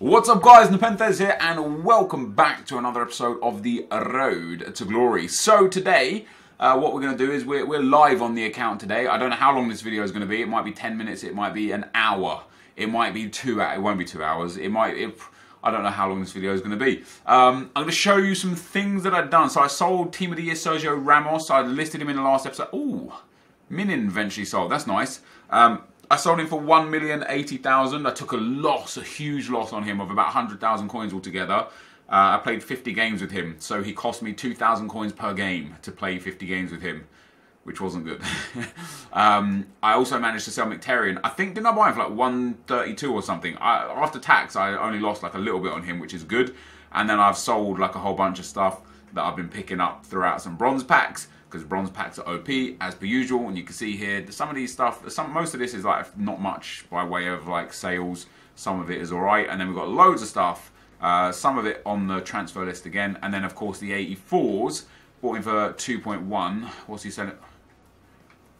What's up guys, NepentheZ here and welcome back to another episode of The Road to Glory. So today, uh, what we're going to do is we're, we're live on the account today. I don't know how long this video is going to be. It might be 10 minutes, it might be an hour. It might be two hours, it won't be two hours. It might, it, I don't know how long this video is going to be. Um, I'm going to show you some things that I've done. So I sold Team of the Year Sergio Ramos. I listed him in the last episode. Ooh, Minin eventually sold. That's nice. Um, I sold him for 1,080,000. I took a loss, a huge loss on him of about 100,000 coins altogether. Uh, I played 50 games with him, so he cost me 2,000 coins per game to play 50 games with him, which wasn't good. um, I also managed to sell Mkhitaryan. I think, didn't I buy him for like 132 or something? I, after tax, I only lost like a little bit on him, which is good. And then I've sold like a whole bunch of stuff that I've been picking up throughout some bronze packs because bronze packs are OP as per usual. And you can see here some of these stuff. Some most of this is like not much by way of like sales. Some of it is all right, and then we've got loads of stuff. Uh, some of it on the transfer list again, and then of course the 84s bought him for 2.1. What's he selling?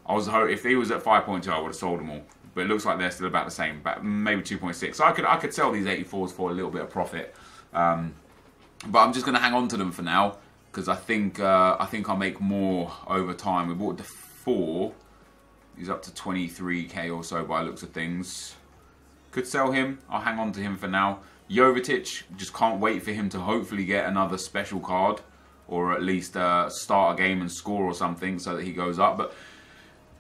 I was hoping if he was at 5.2, I would have sold them all. But it looks like they're still about the same, but maybe 2.6. So I could I could sell these 84s for a little bit of profit. Um, but I'm just going to hang on to them for now because I think uh, I think I'll make more over time. We bought the four. He's up to 23k or so by looks of things. Could sell him. I'll hang on to him for now. Jovetic, just can't wait for him to hopefully get another special card or at least uh, start a game and score or something so that he goes up. But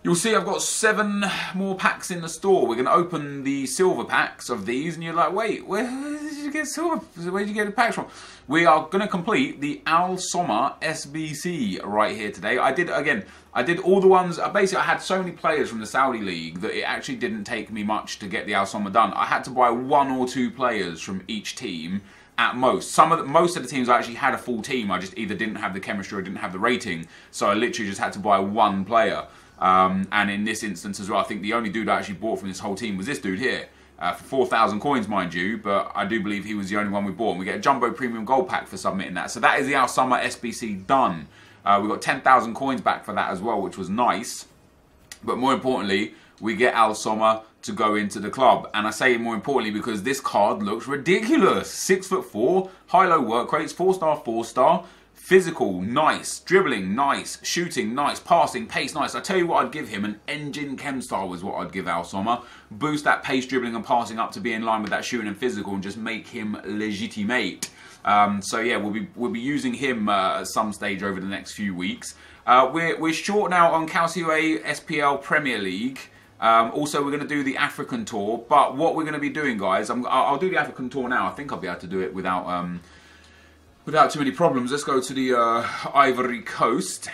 You'll see I've got seven more packs in the store. We're going to open the silver packs of these, and you're like, wait, where did you get silver? Where did you get the packs from? We are going to complete the Al Soma SBC right here today. I did, again, I did all the ones, uh, basically I had so many players from the Saudi League that it actually didn't take me much to get the Al Soma done. I had to buy one or two players from each team at most. Some of the, most of the teams I actually had a full team. I just either didn't have the chemistry or didn't have the rating. So I literally just had to buy one player. Um, and in this instance as well, I think the only dude I actually bought from this whole team was this dude here. Uh, for 4,000 coins, mind you, but I do believe he was the only one we bought. And we get a Jumbo Premium Gold Pack for submitting that. So that is the Al Soma SBC done. Uh, we got 10,000 coins back for that as well, which was nice. But more importantly, we get Al Soma to go into the club. And I say more importantly because this card looks ridiculous. Six foot four, high-low work rates, four star, four star. Physical, nice. Dribbling, nice. Shooting, nice. Passing, pace, nice. I tell you what I'd give him. An engine chem style was what I'd give Al Soma. Boost that pace, dribbling and passing up to be in line with that shooting and physical and just make him legitimate. Um, so yeah, we'll be we'll be using him uh, at some stage over the next few weeks. Uh, we're, we're short now on Calcio SPL Premier League. Um, also, we're going to do the African tour. But what we're going to be doing, guys, i will do the African tour now. I think I'll be able to do it without... Um, without too many problems, let's go to the uh, Ivory Coast.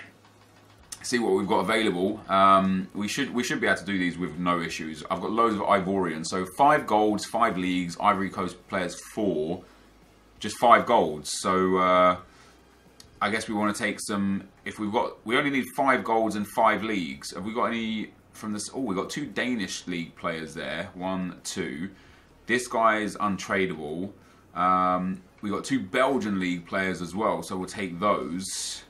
See what we've got available. Um, we should we should be able to do these with no issues. I've got loads of Ivorians, so five golds, five leagues. Ivory Coast players four, just five golds. So uh, I guess we want to take some. If we've got, we only need five golds and five leagues. Have we got any from this? Oh, we got two Danish league players there. One, two. This guy is untradeable. Um, we got two Belgian league players as well, so we'll take those.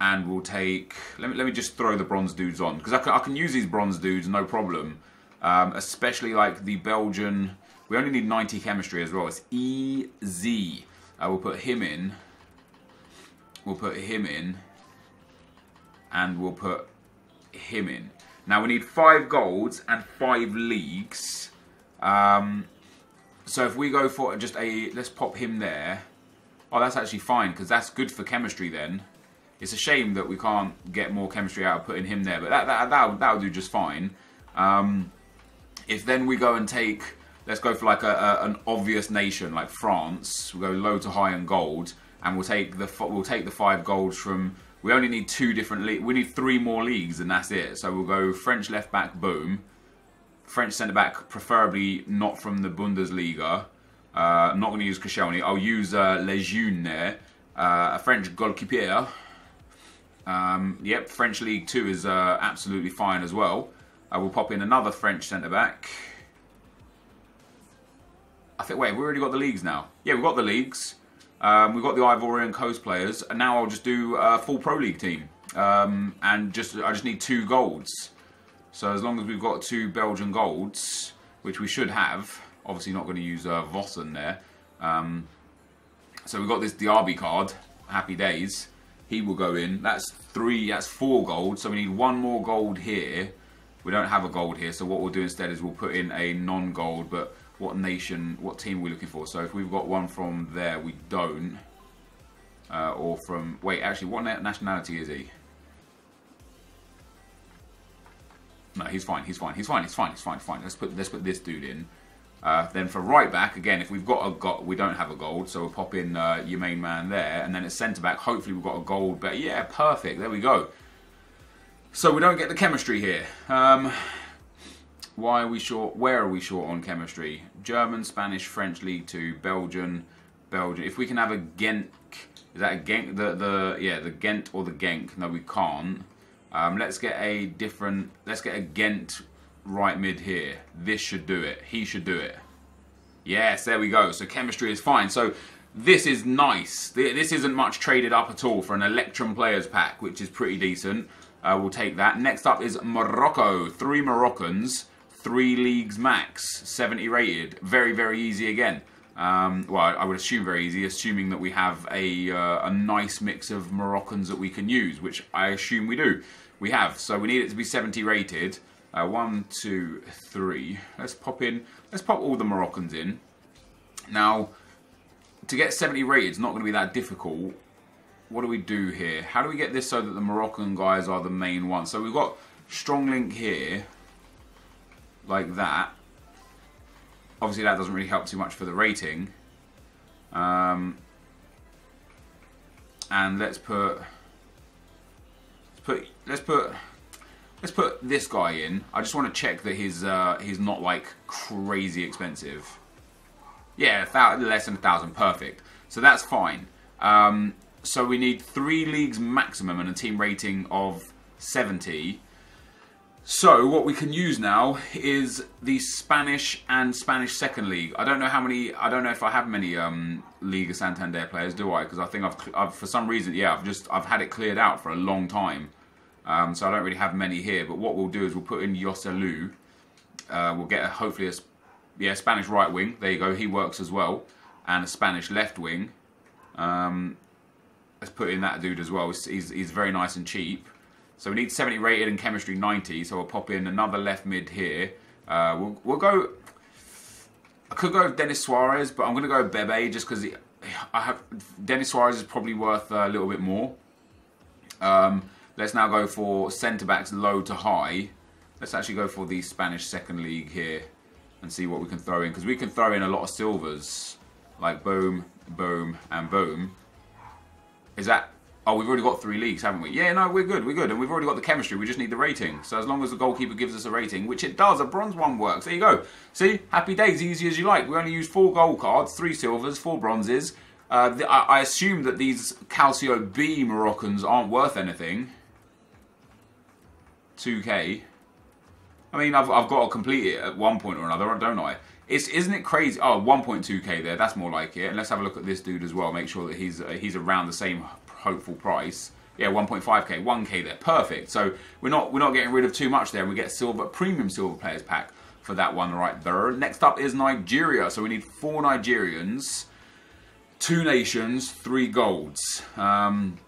And we'll take... Let me, let me just throw the bronze dudes on. Because I can, I can use these bronze dudes, no problem. Um, especially like the Belgian... We only need 90 chemistry as well. It's easy. I will put him in. We'll put him in. And we'll put him in. Now we need five golds and five leagues. Um, so if we go for just a, let's pop him there. Oh, that's actually fine, because that's good for chemistry then. It's a shame that we can't get more chemistry out of putting him there, but that, that, that'll, that'll do just fine. Um, if then we go and take, let's go for like a, a, an obvious nation like France, we'll go low to high in gold, and we'll take the we'll take the five golds from. We only need two different. We need three more leagues, and that's it. So we'll go French left back, boom. French centre back, preferably not from the Bundesliga. Uh, I'm not going to use Koscielny. I'll use uh, Lejeune there. Uh, a French goalkeeper. Um, yep, French League 2 is uh, absolutely fine as well. I will pop in another French centre back. I think, wait, we've already got the leagues now. Yeah, we've got the leagues. Um, we've got the Ivorian Coast players. And now I'll just do a full Pro League team. Um, and just I just need two golds. So as long as we've got two Belgian golds, which we should have, Obviously not going to use uh, Vossen there. Um, so we've got this Diaby card, Happy Days. He will go in. That's three, that's four gold. So we need one more gold here. We don't have a gold here. So what we'll do instead is we'll put in a non-gold. But what nation, what team are we looking for? So if we've got one from there, we don't. Uh, or from, wait, actually, what nationality is he? No, he's fine. He's fine. He's fine. He's fine. He's fine. Fine. Let's put let's put this dude in. Uh, then for right back, again, if we've got a got, we don't have a gold, so we'll pop in uh, your main man there, and then at centre back, hopefully we've got a gold. But yeah, perfect. There we go. So we don't get the chemistry here. Um, why are we short? Where are we short on chemistry? German, Spanish, French League Two, Belgian, Belgian. If we can have a Genk, is that a Genk? The the yeah the Ghent or the Genk? No, we can't. Um, let's get a different. Let's get a Ghent right mid here. This should do it. He should do it. Yes, there we go. So chemistry is fine. So this is nice. This isn't much traded up at all for an Electrum Players Pack, which is pretty decent. Uh, we'll take that. Next up is Morocco. Three Moroccans, three leagues max, 70 rated. Very, very easy again. Um, well, I would assume very easy, assuming that we have a, uh, a nice mix of Moroccans that we can use, which I assume we do we have. So we need it to be 70 rated. Uh, one, two, three. Let's pop in. Let's pop all the Moroccans in. Now, to get 70 rated not going to be that difficult. What do we do here? How do we get this so that the Moroccan guys are the main ones? So we've got strong link here, like that. Obviously, that doesn't really help too much for the rating. Um, and let's put put let's put let's put this guy in. I just want to check that he's uh, he's not like crazy expensive. Yeah, less than a thousand, perfect. So that's fine. Um, so we need three leagues maximum and a team rating of 70. So what we can use now is the Spanish and Spanish Second League. I don't know how many. I don't know if I have many um, Liga Santander players, do I? Because I think I've, I've, for some reason, yeah, I've just I've had it cleared out for a long time. Um, so I don't really have many here. But what we'll do is we'll put in Joselu. Uh, we'll get a, hopefully a yeah Spanish right wing. There you go. He works as well, and a Spanish left wing. Um, let's put in that dude as well. He's, he's very nice and cheap. So we need 70 rated and chemistry 90. So we'll pop in another left mid here. Uh, we'll, we'll go. I could go with Denis Suarez, but I'm going to go Bebe just because I have Denis Suarez is probably worth a little bit more. Um, let's now go for centre backs low to high. Let's actually go for the Spanish second league here and see what we can throw in because we can throw in a lot of silvers like boom, boom, and boom. Is that Oh, we've already got three leagues, haven't we? Yeah, no, we're good, we're good. And we've already got the chemistry, we just need the rating. So as long as the goalkeeper gives us a rating, which it does, a bronze one works. There you go. See, happy days, easy as you like. We only use four gold cards, three silvers, four bronzes. Uh, the, I, I, assume that these Calcio B Moroccans aren't worth anything. 2k. I mean, I've, I've got to complete it at one point or another, don't I? It's, isn't it crazy? Oh, 1.2k there. That's more like it. And let's have a look at this dude as well. Make sure that he's uh, he's around the same hopeful price. Yeah, 1.5k, 1k there, perfect. So we're not we're not getting rid of too much there. We get silver premium silver players pack for that one right there. Next up is Nigeria. So we need four Nigerians, two nations, three golds. Um,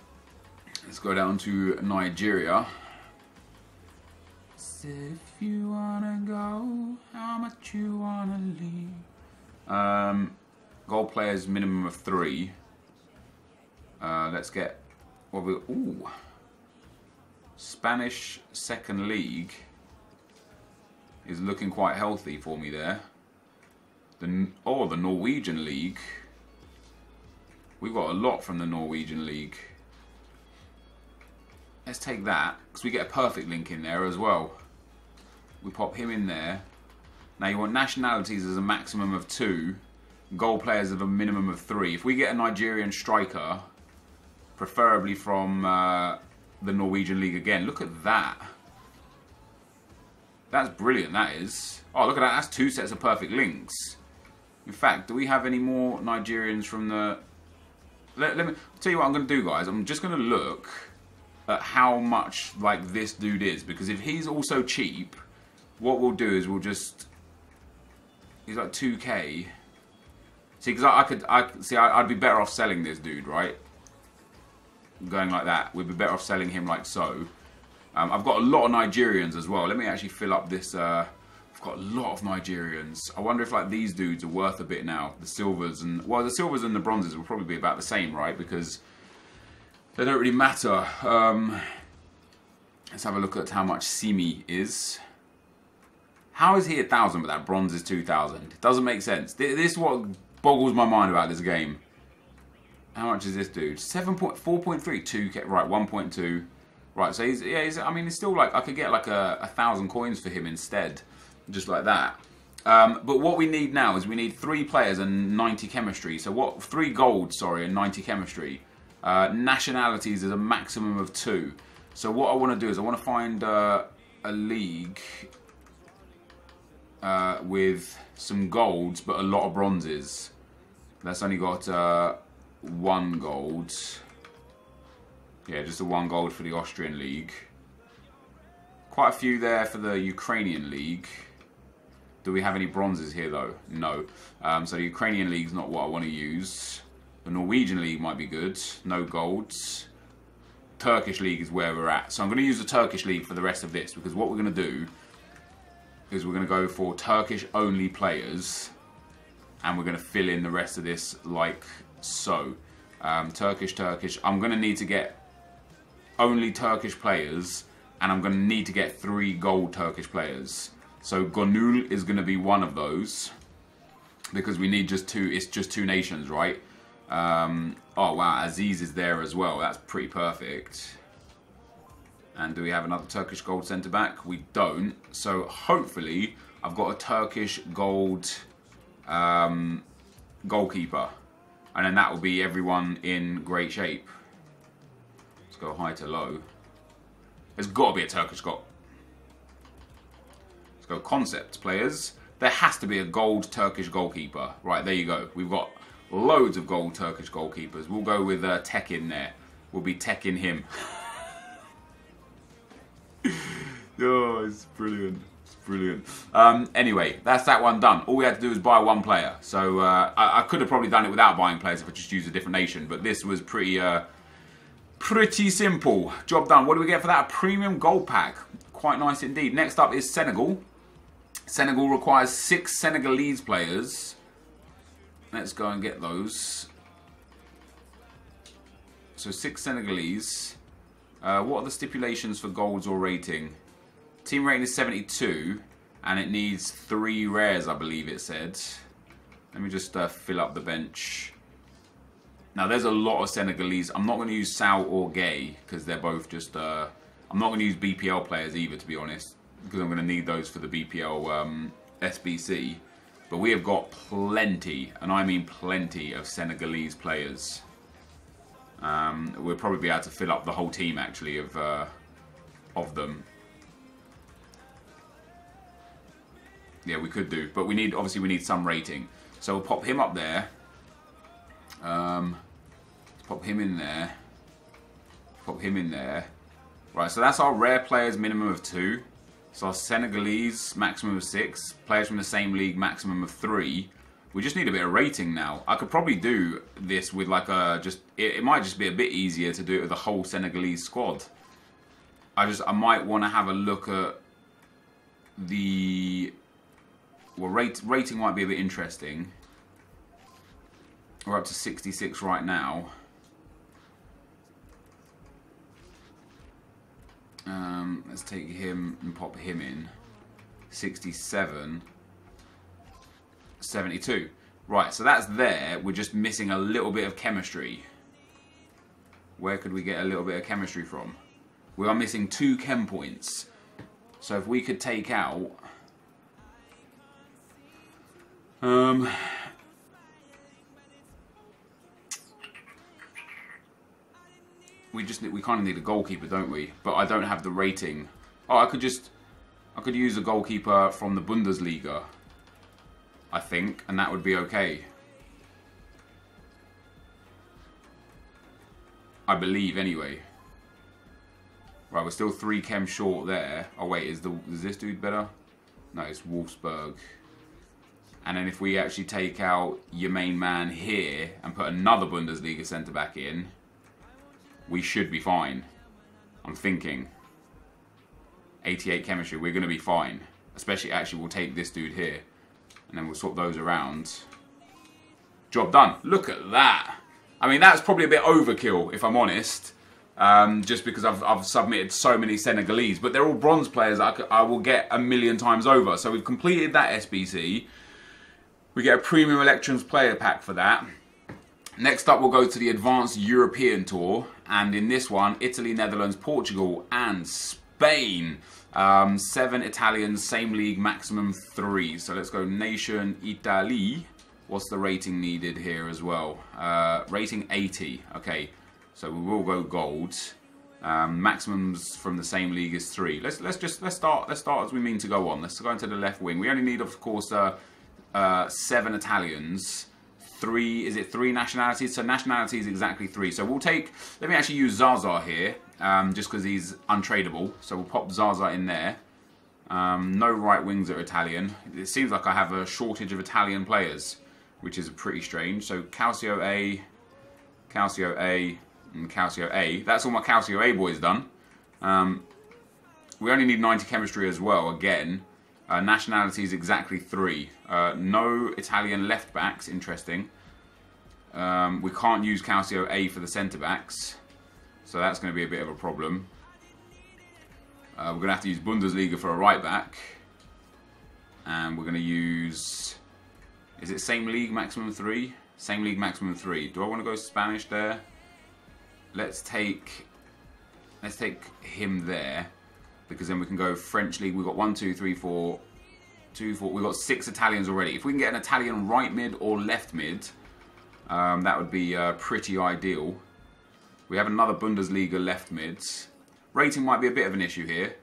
let's go down to Nigeria. If you wanna go, how much you wanna leave? Um, gold players minimum of three. Uh, let's get what we ooh Spanish second league is looking quite healthy for me there. The oh the Norwegian league. We've got a lot from the Norwegian league. Let's take that because we get a perfect link in there as well. We pop him in there. Now you want nationalities as a maximum of two, goal players of a minimum of three. If we get a Nigerian striker, preferably from uh, the Norwegian league again. Look at that. That's brilliant, that is. Oh, look at that. That's two sets of perfect links. In fact, do we have any more Nigerians from the... Let, let me I'll tell you what I'm going to do, guys. I'm just going to look at how much like this dude is. Because if he's also cheap, what we'll do is we'll just... He's like 2k. See, because I, I, could, I see, I, would be better off selling this dude, right? Going like that, we'd be better off selling him like so. Um, I've got a lot of Nigerians as well. Let me actually fill up this. Uh, I've got a lot of Nigerians. I wonder if like these dudes are worth a bit now. The silvers and well, the silvers and the bronzes will probably be about the same, right? Because they don't really matter. Um, let's have a look at how much Simi is. How is he a thousand but that bronze is two thousand? Doesn't make sense. This is what boggles my mind about this game. How much is this dude? 7.4.3, 2, right, 1.2. Right, so he's, yeah, he's, I mean, he's still like, I could get like a, a thousand coins for him instead. Just like that. Um, but what we need now is we need three players and 90 chemistry. So what, three gold, sorry, and 90 chemistry. Uh, nationalities is a maximum of two. So what I want to do is I want to find uh, a league uh, with some golds, but a lot of bronzes. That's only got uh, one gold. Yeah, just the one gold for the Austrian league. Quite a few there for the Ukrainian league. Do we have any bronzes here though? No. Um, so the Ukrainian league's not what I want to use. The Norwegian league might be good. No golds. Turkish league is where we're at. So I'm going to use the Turkish league for the rest of this because what we're going to do is we're going to go for Turkish only players and we're going to fill in the rest of this like so. Um, Turkish, Turkish. I'm going to need to get only Turkish players and I'm going to need to get three gold Turkish players. So Gonul is going to be one of those because we need just two, it's just two nations, right? Um, oh wow, Aziz is there as well. That's pretty perfect. And do we have another Turkish gold centre back? We don't. So hopefully I've got a Turkish gold um, goalkeeper. And then that will be everyone in great shape. Let's go high to low. There's got to be a Turkish goal. Let's go concept players. There has to be a gold Turkish goalkeeper. Right, there you go. We've got loads of gold Turkish goalkeepers. We'll go with uh, in there. We'll be Tekin him. oh, it's brilliant. Brilliant. Um, anyway, that's that one done. All we had to do was buy one player. So uh, I, I, could have probably done it without buying players if I just used a different nation. But this was pretty, uh, pretty simple. Job done. What do we get for that? A premium gold pack. Quite nice indeed. Next up is Senegal. Senegal requires six Senegalese players. Let's go and get those. So six Senegalese. Uh, what are the stipulations for golds or rating? Team rating is 72, and it needs three rares, I believe it said. Let me just uh, fill up the bench. Now, there's a lot of Senegalese. I'm not going to use Sal or Gueye, because they're both just... Uh, I'm not going to use BPL players either, to be honest, because I'm going to need those for the BPL um, SBC. But we have got plenty, and I mean plenty, of Senegalese players. Um, we'll probably be able to fill up the whole team actually of uh, of them. Yeah, we could do, but we need obviously we need some rating. So we'll pop him up there. Um, pop him in there. Pop him in there. Right, so that's our rare players minimum of two. So our Senegalese maximum of six. Players from the same league maximum of three. We just need a bit of rating now. I could probably do this with like a just. It, it might just be a bit easier to do it with the whole Senegalese squad. I just I might want to have a look at the. Well, rate, rating might be a bit interesting. We're up to 66 right now. Um, let's take him and pop him in. 67. 72. Right, so that's there. We're just missing a little bit of chemistry. Where could we get a little bit of chemistry from? We are missing two chem points. So if we could take out... Um, we just we kind of need a goalkeeper, don't we? But I don't have the rating. Oh, I could just I could use a goalkeeper from the Bundesliga I think, and that would be okay. I believe, anyway. Right, we're still three chem short there. Oh wait, is the is this dude better? No, it's Wolfsburg. And then if we actually take out your main man here and put another Bundesliga centre back in, we should be fine. I'm thinking. 88 chemistry, we're going to be fine. Especially, actually, we'll take this dude here. And then we'll swap those around. Job done. Look at that. I mean, that's probably a bit overkill, if I'm honest. Um, just because I've, I've, submitted so many Senegalese. But they're all bronze players I, I will get a million times over. So we've completed that SBC. We get a premium electrons player pack for that. Next up, we'll go to the Advanced European Tour. And in this one, Italy, Netherlands, Portugal, and Spain. Um, seven Italians, same league, maximum three. So let's go Nation Italy. What's the rating needed here as well? Uh, rating 80. Okay, so we will go gold. Um, maximums from the same league is three. Let's let's just let's start let's start as we mean to go on. Let's go into the left wing. We only need, of course, uh, uh, seven Italians three, is it three nationalities? So nationality is exactly three. So we'll take, let me actually use Zaza here, um, just because he's untradeable. So we'll pop Zaza in there. Um, no right wings are Italian. It seems like I have a shortage of Italian players, which is pretty strange. So Calcio A, Calcio A, and Calcio A. That's all my Calcio A boys done. Um, we only need 90 chemistry as well, again. Uh, nationalities exactly three. Uh, no Italian left backs, interesting. Um, we can't use Calcio A for the centre backs, so that's going to be a bit of a problem. Uh, we're going to have to use Bundesliga for a right back, and we're going to use. Is it same league maximum three? Same league maximum three. Do I want to go Spanish there? Let's take. Let's take him there because then we can go French league. We've got one, two, three, four, two, four. We've got six Italians already. If we can get an Italian right mid or left mid, um, that would be uh, pretty ideal. We have another Bundesliga left mids. Rating might be a bit of an issue here,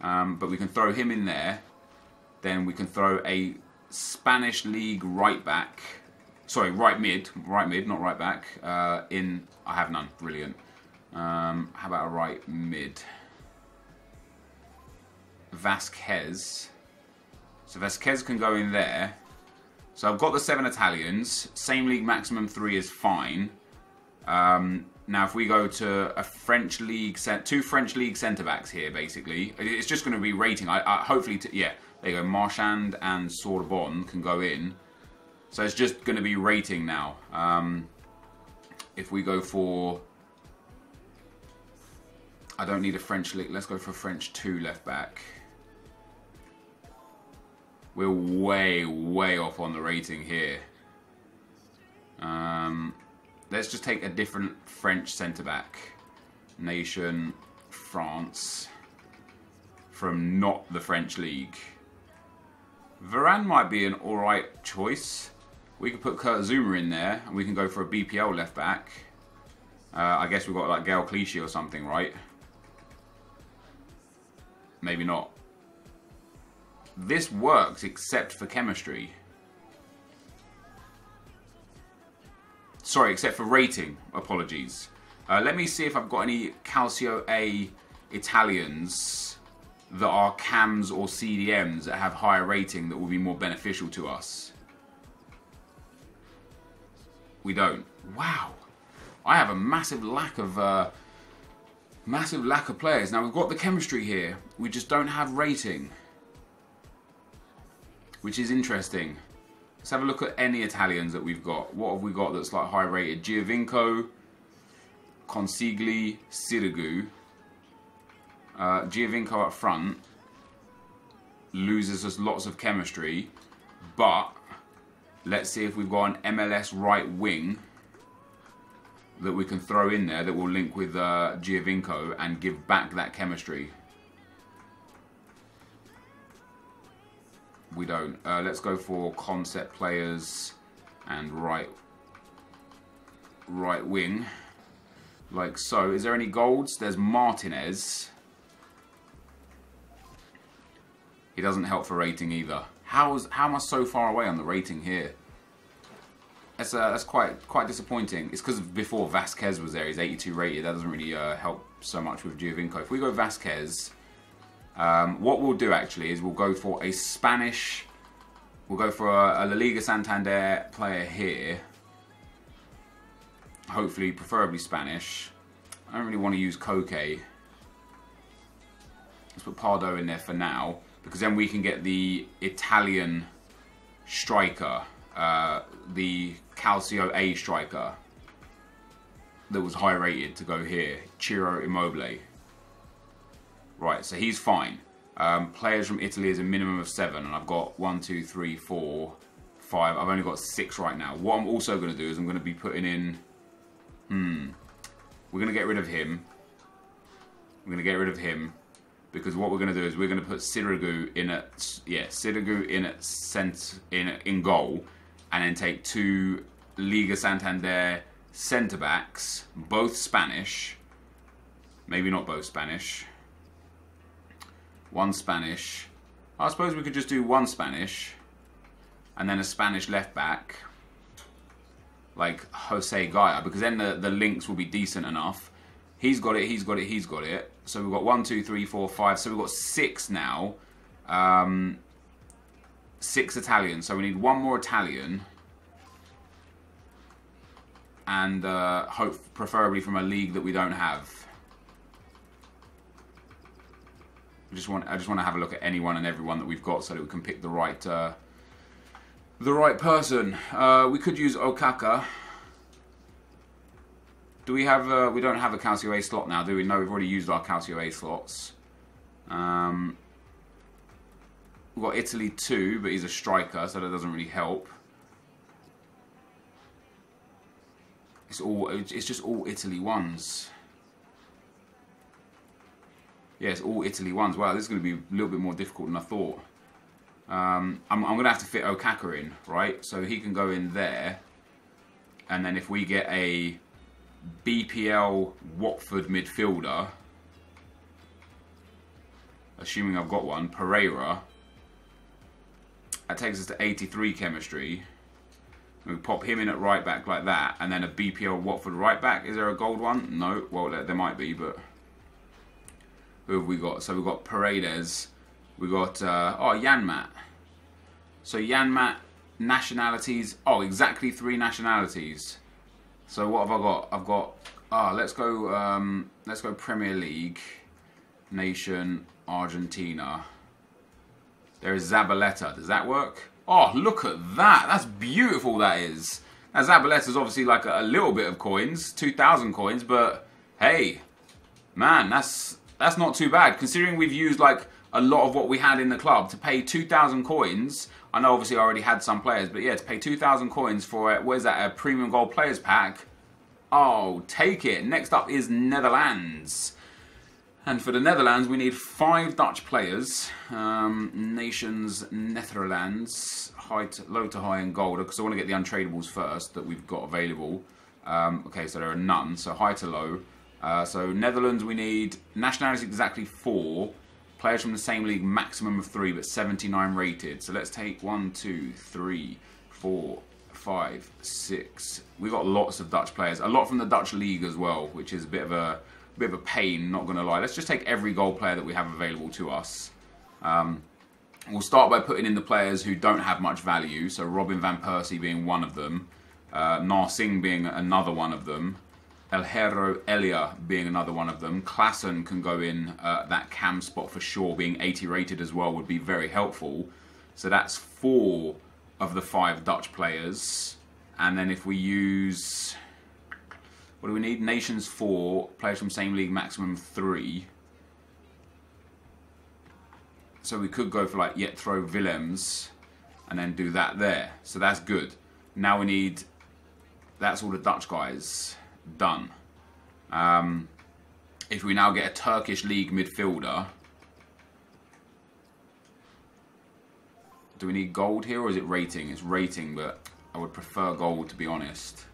um, but we can throw him in there. Then we can throw a Spanish league right back. Sorry, right mid, right mid, not right back. Uh, in I have none. Brilliant. Um, how about a right mid? Vasquez. So Vasquez can go in there. So I've got the seven Italians. Same league maximum three is fine. Um, now if we go to a French league, two French league centre backs here basically. It's just going to be rating. I, I hopefully, yeah, there you go. Marchand and Sorbonne can go in. So it's just going to be rating now. Um, if we go for I don't need a French league. Let's go for French two left back. We're way, way off on the rating here. Um, let's just take a different French centre-back. Nation, France. From not the French league. Varane might be an alright choice. We could put Kurt Zouma in there, and we can go for a BPL left back. Uh, I guess we've got like Gael Clichy or something, right? Maybe not this works except for chemistry. Sorry, except for rating. Apologies. Uh, let me see if I've got any Calcio A Italians that are CAMs or CDMs that have higher rating that will be more beneficial to us. We don't. Wow. I have a massive lack of uh, massive lack of players. Now we've got the chemistry here. We just don't have rating which is interesting. Let's have a look at any Italians that we've got. What have we got that's like high rated? Giovinco, Consigli, Sirigu. Uh, Giovinco up front loses us lots of chemistry, but let's see if we've got an MLS right wing that we can throw in there that will link with uh, Giovinco and give back that chemistry. We don't. Uh, let's go for concept players and right right wing. Like so. Is there any golds? There's Martinez. He doesn't help for rating either. How's how am I so far away on the rating here? That's uh, that's quite quite disappointing. It's because before Vasquez was there, he's 82 rated. That doesn't really uh, help so much with Giovinco. If we go Vasquez, um, what we'll do actually is we'll go for a Spanish, We'll go for a, a La Liga Santander player here. Hopefully, preferably Spanish. I don't really want to use Koke. Let's put Pardo in there for now, because then we can get the Italian striker, uh, the Calcio A striker that was high rated to go here, Ciro Immobile. Right, so he's fine. Um, players from Italy is a minimum of seven, and I've got one, two, three, four, five. I've only got six right now. What I'm also going to do is I'm going to be putting in. Hmm. We're going to get rid of him. We're going to get rid of him because what we're going to do is we're going to put Sirigu in at yeah Sirigu in at cent in in goal, and then take two Liga Santander centre backs, both Spanish. Maybe not both Spanish. One Spanish. I suppose we could just do one Spanish, and then a Spanish left back, like Jose Gaya, because then the the links will be decent enough. He's got it. He's got it. He's got it. So we've got one, two, three, four, five. So we've got six now. Um, six Italian. So we need one more Italian. And uh, hope, preferably from a league that we don't have. I just want I just want to have a look at anyone and everyone that we've got so that we can pick the right uh, the right person. Uh, we could use Okaka. Do we have? A, we don't have a Calcio A slot now, do we? No, we've already used our Calcio A slots. Um, we've got Italy too, but he's a striker, so that doesn't really help. It's all. It's just all Italy ones. Yeah, it's all Italy ones. Wow, this is going to be a little bit more difficult than I thought. Um, I'm, I'm going to have to fit Okaka in, right? So he can go in there. And then if we get a BPL Watford midfielder, assuming I've got one, Pereyra, that takes us to 83 chemistry. We pop him in at right back like that, and then a BPL Watford right back. Is there a gold one? No. Well, there, there might be, but who have we got? So we've got Paredes. We got uh, oh Janmaat. So Janmaat nationalities. Oh, exactly three nationalities. So what have I got? I've got ah. Oh, let's go. Um, let's go Premier League, nation Argentina. There is Zabaleta. Does that work? Oh, look at that. That's beautiful. That is. Now Zabaleta is obviously like a, a little bit of coins, two thousand coins, but hey, man, that's that's not too bad considering we've used like a lot of what we had in the club to pay 2,000 coins. I know obviously I already had some players, but yeah, to pay 2,000 coins for, it, where's that, a premium gold players pack? Oh, take it. Next up is Netherlands. And for the Netherlands, we need five Dutch players. Um, nations Netherlands, high to, low to high and gold, because I want to get the untradables first that we've got available. Um, okay, so there are none, so high to low. Uh, so Netherlands, we need nationality exactly four. Players from the same league, maximum of three, but 79 rated. So let's take one, two, three, four, five, six. We've got lots of Dutch players. A lot from the Dutch league as well, which is a bit of a, a bit of a pain, not going to lie. Let's just take every goal player that we have available to us. Um, we'll start by putting in the players who don't have much value. So Robin Van Persie being one of them. Uh, Narsingh being another one of them. Eljero Elia being another one of them. Klaassen can go in uh, that cam spot for sure. Being 80 rated as well would be very helpful. So that's four of the five Dutch players. And then if we use... What do we need? Nations four. Players from same league, maximum three. So we could go for like Jetro Willems and then do that there. So that's good. Now we need... That's all the Dutch guys done. Um, if we now get a Turkish league midfielder, do we need gold here or is it rating? It's rating, but I would prefer gold to be honest.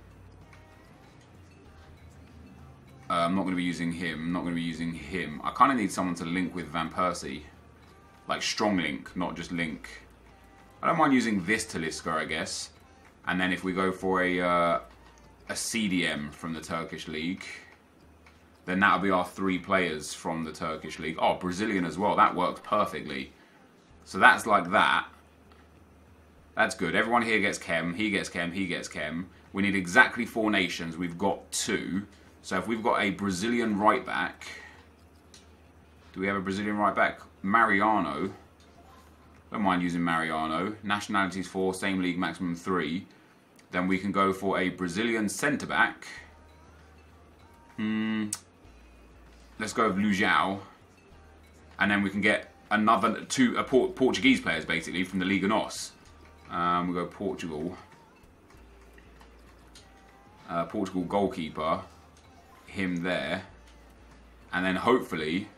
Uh, I'm not going to be using him. I'm not going to be using him. I kind of need someone to link with Van Persie. Like strong link, not just link. I don't mind using this Talisca, I guess. And then if we go for a uh, a CDM from the Turkish league, then that'll be our three players from the Turkish league. Oh, Brazilian as well. That works perfectly. So that's like that. That's good. Everyone here gets chem. He gets chem. He gets chem. We need exactly four nations. We've got two. So if we've got a Brazilian right back, do we have a Brazilian right back? Mariano. Don't mind using Mariano. Nationalities four, same league, maximum three. Then we can go for a Brazilian centre back. Hmm. Let's go with Luisao. And then we can get another two uh, Port Portuguese players basically from the Liga NOS. Um, we go Portugal. Uh, Portugal goalkeeper. Him there. And then hopefully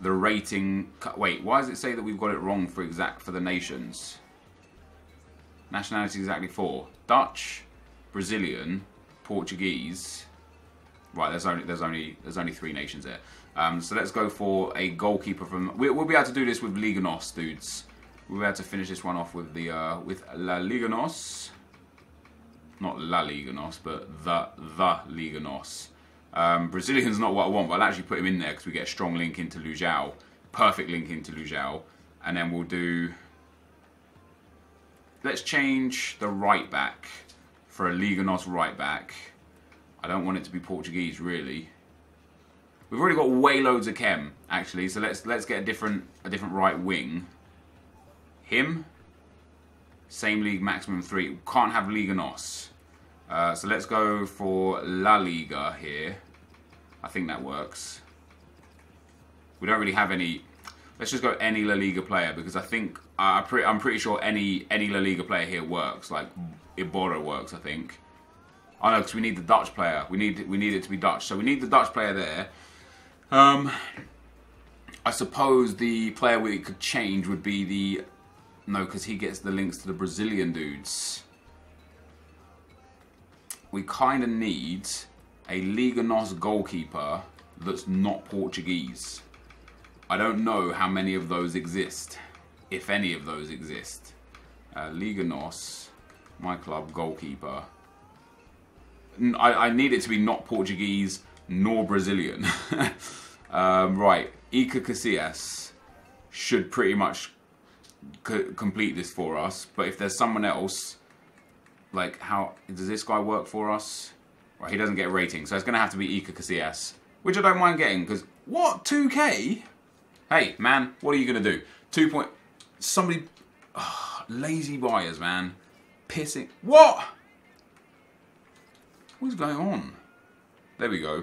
the rating. Wait, why does it say that we've got it wrong for exact for the nations? Nationality exactly four: Dutch, Brazilian, Portuguese. Right, there's only there's only there's only three nations there. Um, so let's go for a goalkeeper from. We, will be able to do this with Liga NOS, dudes. We'll be able to finish this one off with the uh, with La Liga NOS. Not La Liga NOS, but the the Liga NOS. Um, Brazilian's not what I want, but I'll actually put him in there because we get a strong link into Luisao. Perfect link into Luisao. And then we'll do... Let's change the right back for a Liga NOS right back. I don't want it to be Portuguese, really. We've already got way loads of chem, actually, so let's let's get a different a different right wing. Him, same league, maximum three. Can't have Liga NOS. Uh, so let's go for La Liga here. I think that works. We don't really have any. Let's just go any La Liga player because I think uh, pretty, I'm pretty sure any any La Liga player here works. Like Iborra works, I think. I oh, know because we need the Dutch player. We need we need it to be Dutch, so we need the Dutch player there. Um, I suppose the player we could change would be the no, because he gets the links to the Brazilian dudes. We kind of need a Liga NOS goalkeeper that's not Portuguese. I don't know how many of those exist, if any of those exist. Uh, Liga NOS, my club goalkeeper. I, I need it to be not Portuguese nor Brazilian. um, right, Iker Casillas should pretty much complete this for us. But if there's someone else, like how does this guy work for us? Right, he doesn't get a rating, so it's going to have to be Iker Casillas, which I don't mind getting, because what, 2k? Hey, man, what are you going to do? 2 point... Somebody... Oh, lazy buyers, man. Pissing... What? What's going on? There we go.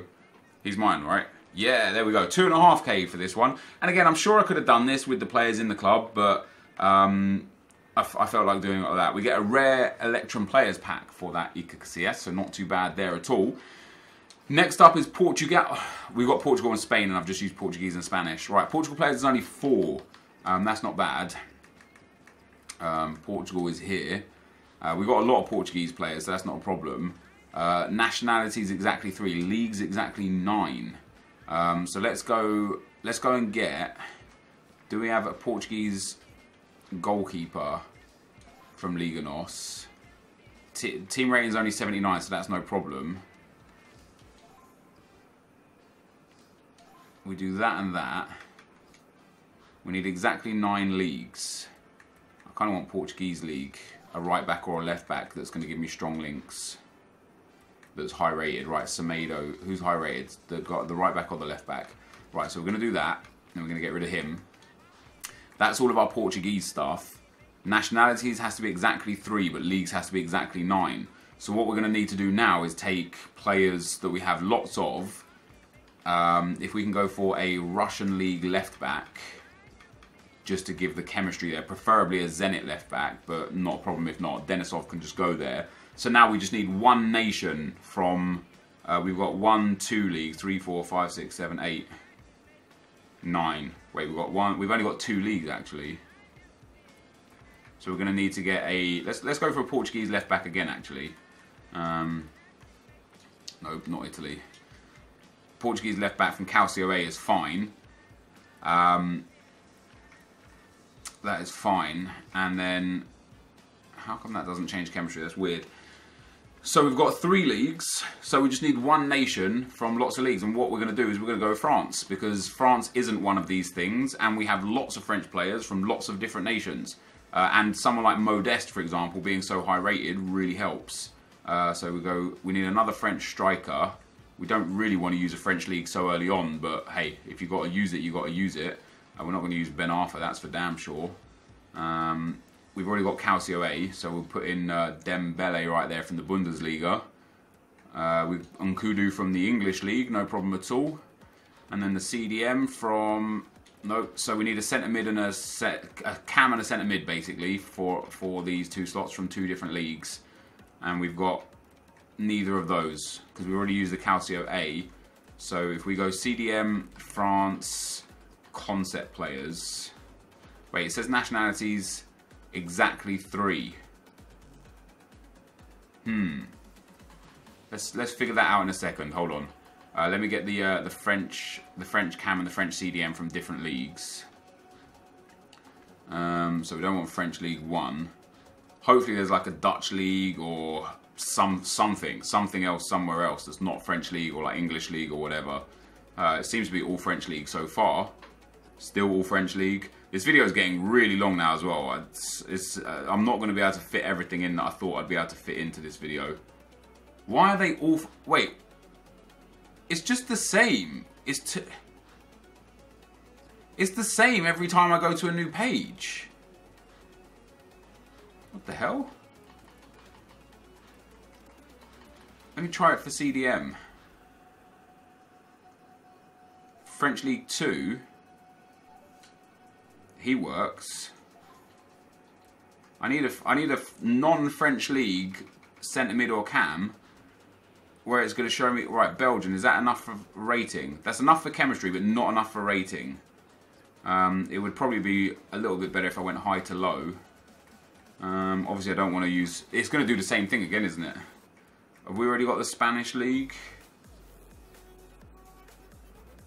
He's mine, right? Yeah, there we go. 2.5k for this one. And again, I'm sure I could have done this with the players in the club, but... Um, I, felt like doing like that. We get a rare Electrum Players pack for that Iker Casillas, so not too bad there at all. Next up is Portugal. We've got Portugal and Spain, and I've just used Portuguese and Spanish. Right, Portugal players is only four. Um, that's not bad. Um, Portugal is here. Uh, we've got a lot of Portuguese players, so that's not a problem. Uh, nationalities exactly three. Leagues exactly nine. Um, so let's go. Let's go and get. Do we have a Portuguese goalkeeper from Liga NOS. T team rating is only 79, so that's no problem. We do that and that. We need exactly nine leagues. I kind of want Portuguese league, a right back or a left back that's going to give me strong links. That's high rated, right? Semedo, who's high rated? The got the right back or the left back? Right, so we're going to do that, and we're going to get rid of him. That's all of our Portuguese stuff. Nationalities has to be exactly three, but leagues has to be exactly nine. So what we're going to need to do now is take players that we have lots of. Um, if we can go for a Russian league left back, just to give the chemistry there, preferably a Zenit left back, but not a problem if not. Denisov can just go there. So now we just need one nation from, uh, we've got one, two league, three, four, five, six, seven, eight, nine. Wait, we've got one. We've only got two leagues actually. So we're going to need to get a. Let's let's go for a Portuguese left back again. Actually, um, nope, not Italy. Portuguese left back from Calcio A is fine. Um, that is fine. And then, how come that doesn't change chemistry? That's weird. So we've got three leagues, so we just need one nation from lots of leagues. And what we're going to do is we're going to go France, because France isn't one of these things, and we have lots of French players from lots of different nations. Uh, and someone like Modeste, for example, being so high rated really helps. Uh, so we go, we need another French striker. We don't really want to use a French league so early on, but hey, if you've got to use it, you've got to use it. Uh, we're not going to use Ben Arfa, that's for damn sure. Um, we've already got Calcio A, so we'll put in uh, Dembele right there from the Bundesliga. Uh, with Nkoudou from the English League, no problem at all. And then the CDM from no, so we need a centre mid and a set a cam and a centre mid basically for for these two slots from two different leagues, and we've got neither of those because we already used the Calcio A. So if we go CDM France concept players, wait, it says nationalities exactly three. Hmm. Let's let's figure that out in a second. Hold on. Uh, let me get the uh, the French the French cam and the French CDM from different leagues. Um, so we don't want French League One. Hopefully, there's like a Dutch league or some something something else somewhere else that's not French league or like English league or whatever. Uh, it seems to be all French league so far. Still all French league. This video is getting really long now as well. It's, it's uh, I'm not going to be able to fit everything in that I thought I'd be able to fit into this video. Why are they all? Wait, it's just the same. It's to. It's the same every time I go to a new page. What the hell? Let me try it for CDM. French League 2. He works. I need a I need a non-French league centre mid or cam where it's going to show me, right, Belgian, is that enough for rating? That's enough for chemistry, but not enough for rating. Um, it would probably be a little bit better if I went high to low. Um, obviously, I don't want to use... It's going to do the same thing again, isn't it? Have we already got the Spanish League?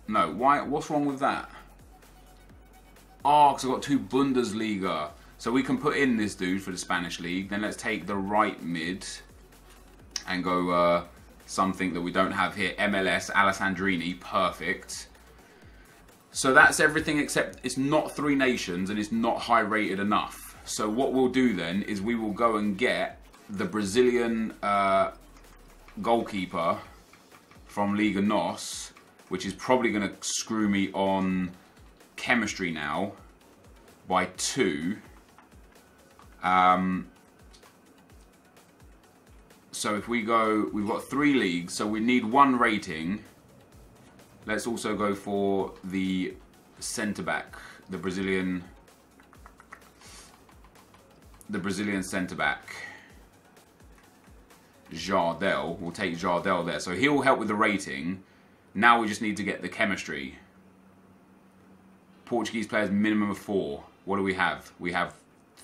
No. Why? What's wrong with that? Oh, because I've got two Bundesliga. So we can put in this dude for the Spanish League. Then let's take the right mid and go... Uh, something that we don't have here. MLS, Alessandrini, perfect. So that's everything except it's not three nations and it's not high rated enough. So what we'll do then is we will go and get the Brazilian uh, goalkeeper from Liga NOS, which is probably going to screw me on chemistry now by two. Um, so if we go, we've got three leagues, so we need one rating. Let's also go for the centre back, the Brazilian, the Brazilian centre back. Jardel. We'll take Jardel there. So he'll help with the rating. Now we just need to get the chemistry. Portuguese players minimum of four. What do we have? We have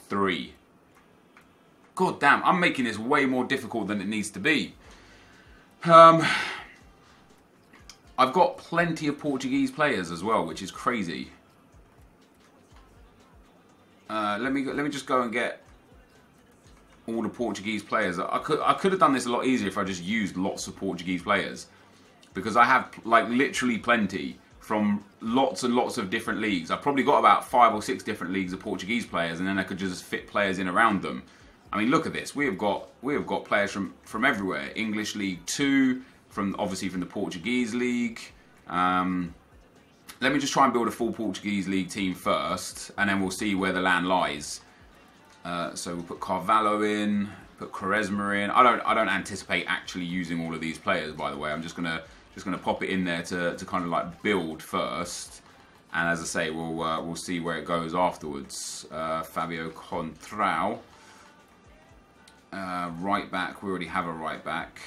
three. God damn, I'm making this way more difficult than it needs to be. Um, I've got plenty of Portuguese players as well, which is crazy. Uh, let me let me just go and get all the Portuguese players. I could I could have done this a lot easier if I just used lots of Portuguese players, because I have like literally plenty from lots and lots of different leagues. I've probably got about five or six different leagues of Portuguese players, and then I could just fit players in around them. I mean, look at this. We have got we have got players from from everywhere. English League Two, from obviously from the Portuguese league. Um, let me just try and build a full Portuguese league team first, and then we'll see where the land lies. Uh, so we'll put Carvalho in, put Quaresma in. I don't I don't anticipate actually using all of these players. By the way, I'm just gonna just gonna pop it in there to to kind of like build first. And as I say, we'll uh, we'll see where it goes afterwards. Uh, Fabio Coentrao. Uh, right back, we already have a right back.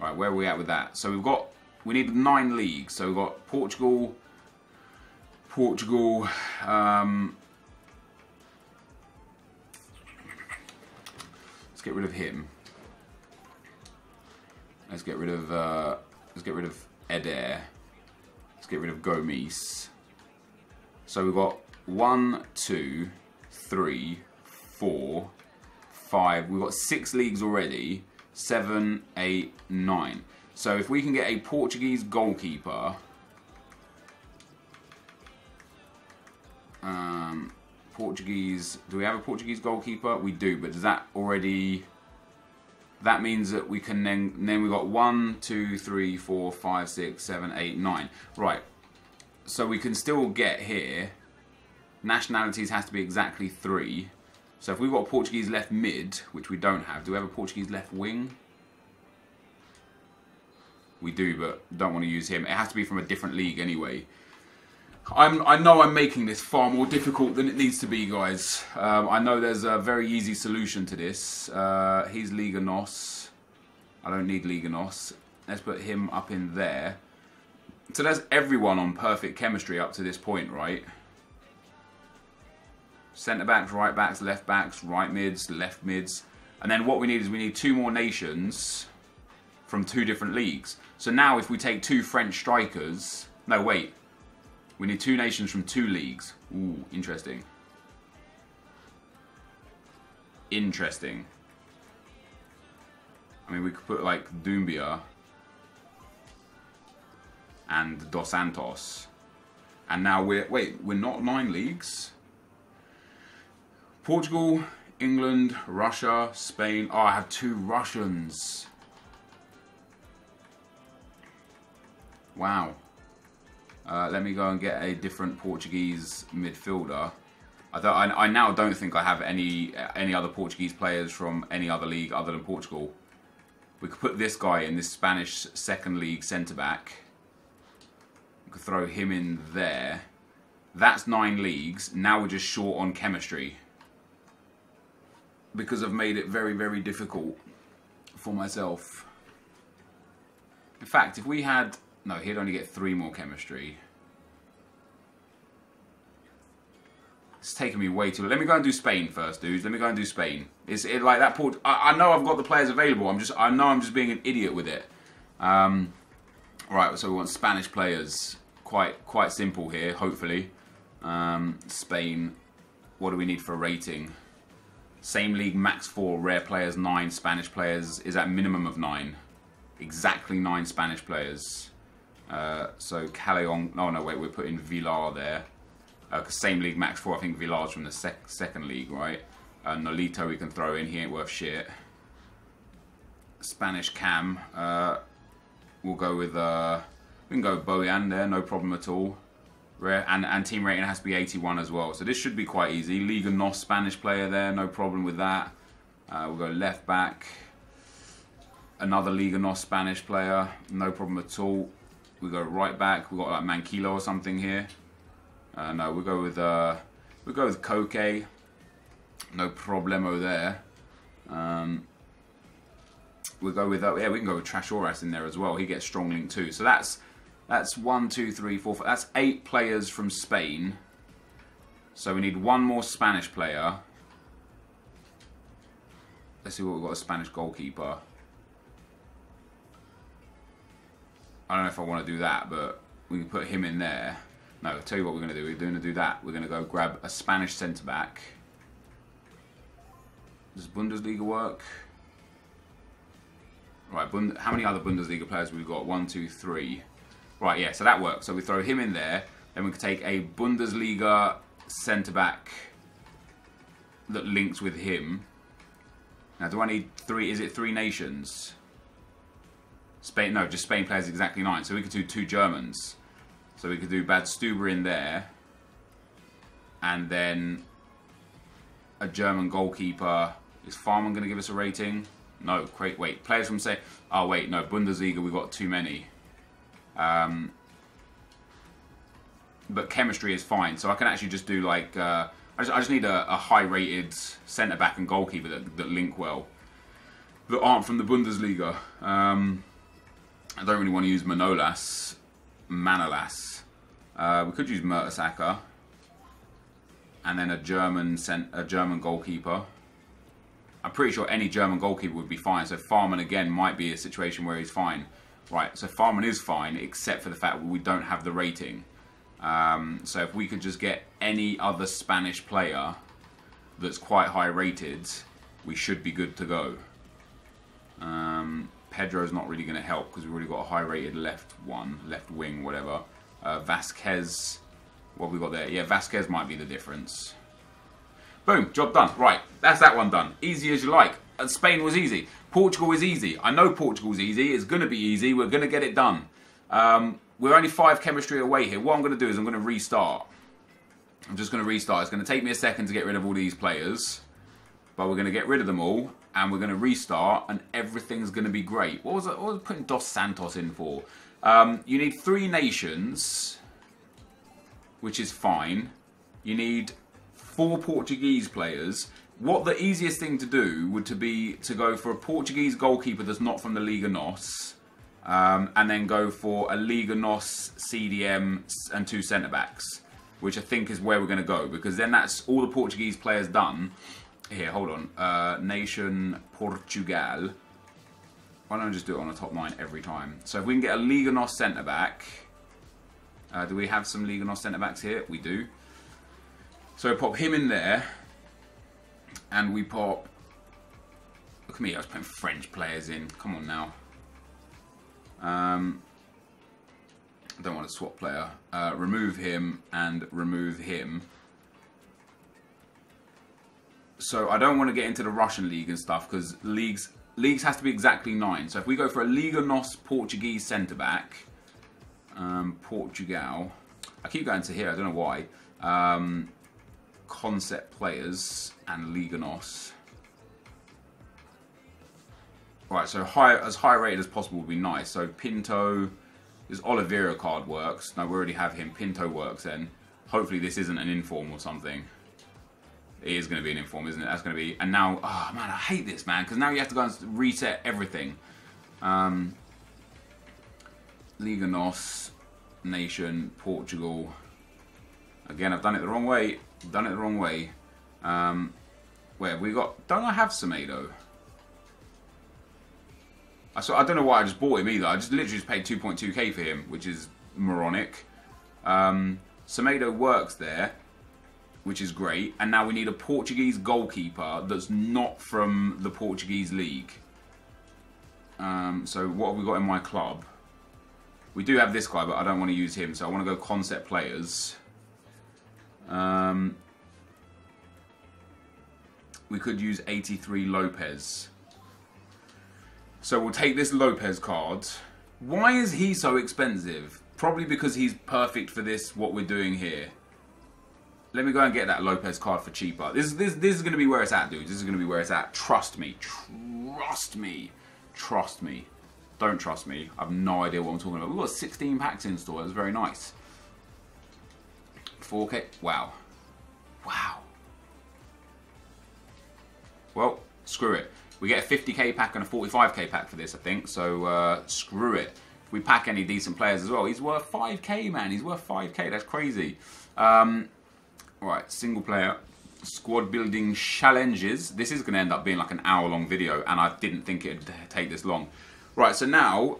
Right, where are we at with that? So we've got, we need nine leagues. So we've got Portugal, Portugal, um, let's get rid of him. Let's get rid of, uh, let's get rid of Edair. Let's get rid of Gomes. So we've got one, two, three, four, five. We've got six leagues already. Seven, eight, nine. So if we can get a Portuguese goalkeeper, um, Portuguese. Do we have a Portuguese goalkeeper? We do, but does that already? That means that we can then then we've got one, two, three, four, five, six, seven, eight, nine. Right. So we can still get here. Nationalities has to be exactly three. So if we've got a Portuguese left mid, which we don't have, do we have a Portuguese left wing? We do, but don't want to use him. It has to be from a different league anyway. I'm, I know I'm making this far more difficult than it needs to be, guys. Um, I know there's a very easy solution to this. Uh, he's Liga NOS. I don't need Liga NOS. Let's put him up in there. So that's everyone on perfect chemistry up to this point, right? Centre backs, right backs, left backs, right mids, left mids. And then what we need is we need two more nations from two different leagues. So now if we take two French strikers... No, wait. We need two nations from two leagues. Ooh, interesting. Interesting. I mean, we could put like Doumbia and Dos Santos. And now we're, wait, we're not nine leagues. Portugal, England, Russia, Spain. Oh, I have two Russians. Wow. Uh, let me go and get a different Portuguese midfielder. I, I, I, now don't think I have any any other Portuguese players from any other league other than Portugal. We could put this guy in this Spanish second league centre back. We could throw him in there. That's nine leagues. Now we're just short on chemistry. Because I've made it very, very difficult for myself. In fact, if we had no, he'd only get three more chemistry. It's taking me way too long. Let me go and do Spain first, dudes. Let me go and do Spain. It's it, like that port. I, I, know I've got the players available. I'm just I know I'm just being an idiot with it. Um, right, so we want Spanish players. Quite quite simple here, hopefully. Um, Spain. What do we need for rating? Same league, max four. Rare players nine. Spanish players is at minimum of nine. Exactly nine Spanish players. Uh, so Callejon, oh no, wait, we're putting Villar there. Uh, same league, max four. I think Villar's from the sec second league, right? Uh, Nolito we can throw in. He ain't worth shit. Spanish Cam. Uh, we'll go with. Uh, we can go Bojan there, no problem at all. Rare and and team rating has to be 81 as well. So this should be quite easy. Liga NOS Spanish player there, no problem with that. Uh, we'll go left back. Another Liga NOS Spanish player, no problem at all we go right back. We got like Manquillo or something here. Uh, no, we go with uh, we go with Koke. No problemo there. Um, we go with uh, yeah, we can go with Trashorras in there as well. He gets strong link too. So that's that's one, two, three, four. Five. That's eight players from Spain. So we need one more Spanish player. Let's see what we've got a Spanish goalkeeper. I don't know if I want to do that, but we can put him in there. No, I'll tell you what we're going to do. We're going to do that. We're going to go grab a Spanish centre-back. Does Bundesliga work? Right, Bund how many other Bundesliga players have we got? One, two, three. Right, yeah, so that works. So we throw him in there. Then we can take a Bundesliga centre-back that links with him. Now, do I need three? Is it three nations? Spain, no, just Spain players exactly nine. So we could do two Germans. So we could do Badstuber in there. And then a German goalkeeper. Is Fährmann going to give us a rating? No, great. Wait, players from say. Oh wait, no, Bundesliga. We've got too many. Um, but chemistry is fine, so I can actually just do like. Uh, I, just, I just need a, a high-rated centre back and goalkeeper that, that link well. That aren't from the Bundesliga. Um, I don't really want to use Manolas, Manolas. Uh, we could use Mertesacker. And then a German sent a German goalkeeper. I'm pretty sure any German goalkeeper would be fine. So Fährmann again might be a situation where he's fine. Right, so Fährmann is fine, except for the fact we don't have the rating. Um, so if we could just get any other Spanish player that's quite high rated, we should be good to go. Um, Pedro's not really going to help because we've already got a high rated left one, left wing, whatever. Uh, Vasquez, what we got there? Yeah, Vasquez might be the difference. Boom, job done. Right, that's that one done. Easy as you like. And Spain was easy. Portugal is easy. I know Portugal's easy. It's going to be easy. We're going to get it done. Um, we're only five chemistry away here. What I'm going to do is I'm going to restart. I'm just going to restart. It's going to take me a second to get rid of all these players. But we're going to get rid of them all. And we're going to restart. And everything's going to be great. What was, I, what was putting Dos Santos in for? Um, you need three nations. Which is fine. You need four Portuguese players. What the easiest thing to do would to be to go for a Portuguese goalkeeper that's not from the Liga NOS. Um, and then go for a Liga NOS, CDM, and two centre backs, which I think is where we're going to go because then that's all the Portuguese players done. Here, hold on. Uh, nation Portugal. Why don't I just do it on the top line every time? So if we can get a Liga NOS centre back. Uh, do we have some Liga NOS centre backs here? We do. So pop him in there. And we pop... Look at me, I was putting French players in. Come on now. Um, I don't want to swap player. Uh, remove him and remove him. So I don't want to get into the Russian league and stuff because leagues leagues has to be exactly nine. So if we go for a Liga NOS Portuguese centre back, um, Portugal. I keep going to here. I don't know why. Um, concept players and Liga NOS. Right, so high, as high rated as possible would be nice. So Pinto, this Oliveira card works. No, we already have him. Pinto works then. Hopefully this isn't an inform or something. It is going to be an inform, isn't it? That's going to be... And now... Oh, man, I hate this, man. Because now you have to go and reset everything. Um, Liga NOS, Nation, Portugal. Again, I've done it the wrong way. Done it the wrong way. Um, where we got... Don't I have Semedo? I, saw, I don't know why I just bought him either. I just literally just paid 2.2k for him, which is moronic. Um, works there, which is great. And now we need a Portuguese goalkeeper that's not from the Portuguese league. Um, so what have we got in my club? We do have this guy, but I don't want to use him. So I want to go concept players. Um, we could use 83 Lopez. So we'll take this Lopez card. Why is he so expensive? Probably because he's perfect for this, what we're doing here. Let me go and get that Lopez card for cheaper. This, this, this is going to be where it's at, dudes. This is going to be where it's at. Trust me. Trust me. Trust me. Don't trust me. I have no idea what I'm talking about. We've got 16 packs in store. That's very nice. 4K. Wow. Wow. Well, screw it. We get a 50k pack and a 45k pack for this, I think. So uh, screw it. If we pack any decent players as well, he's worth 5k, man. He's worth 5k. That's crazy. Um, right, single player squad building challenges. This is going to end up being like an hour long video, and I didn't think it'd take this long. Right, so now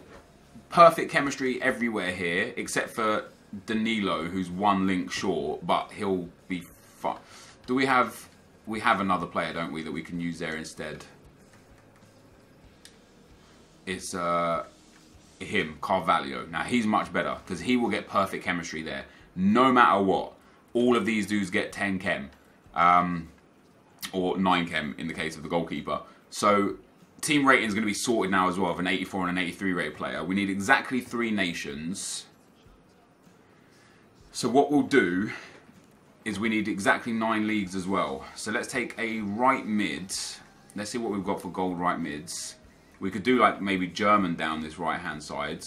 perfect chemistry everywhere here, except for Danilo, who's one link short, but he'll be fine. Do we have we have another player, don't we, that we can use there instead? It's uh, him, Carvalho. Now, he's much better because he will get perfect chemistry there. No matter what. All of these dudes get 10 chem. Um, or 9 chem in the case of the goalkeeper. So, team rating is going to be sorted now as well of an 84 and an 83 rate player. We need exactly three nations. So what we'll do is we need exactly nine leagues as well. So let's take a right mid. Let's see what we've got for gold right mids. We could do like maybe German down this right hand side.